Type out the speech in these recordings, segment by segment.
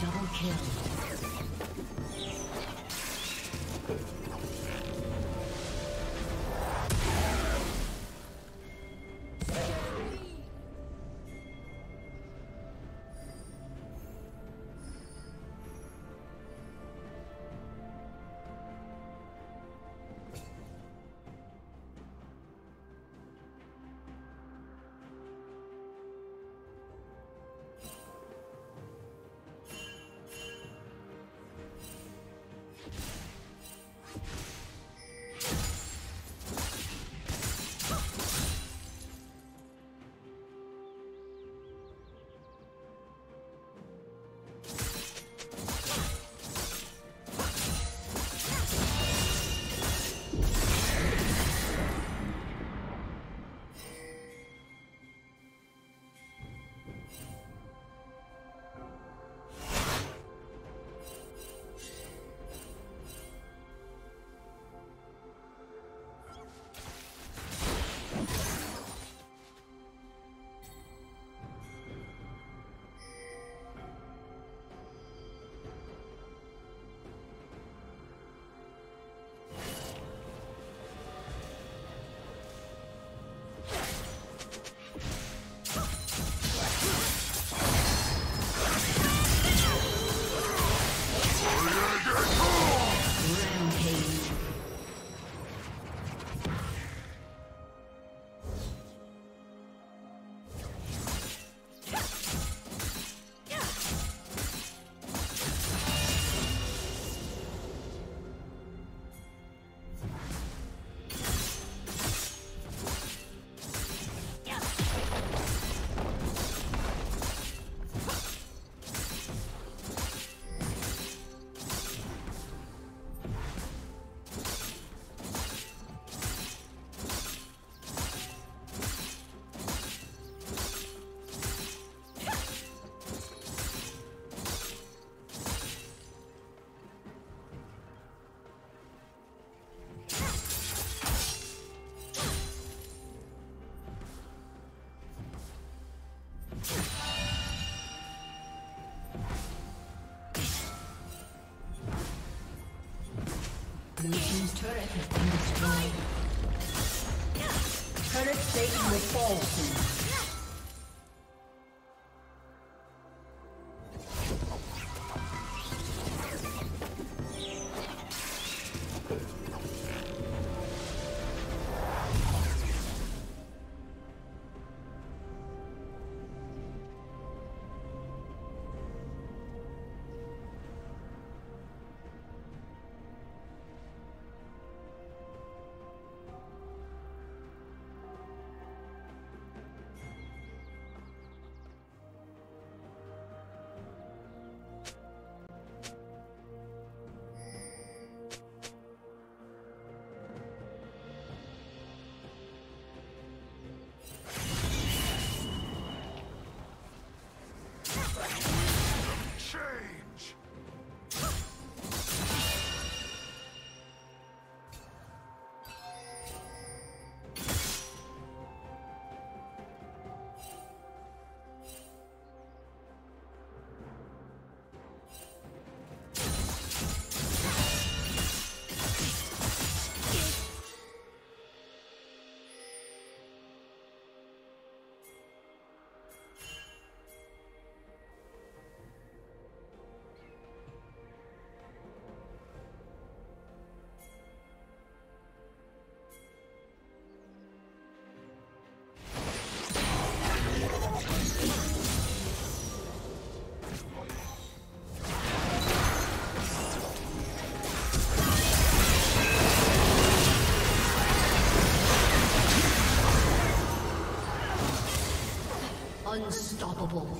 kill. Satan Unstoppable.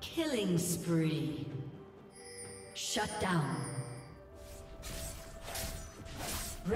Killing spree. Shut down.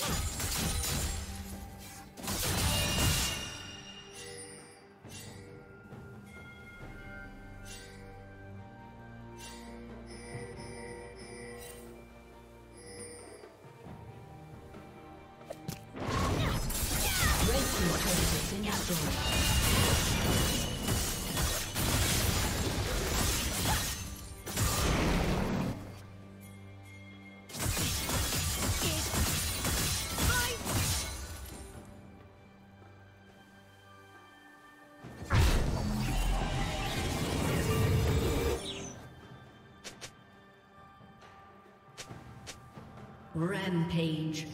Huh. Rampage.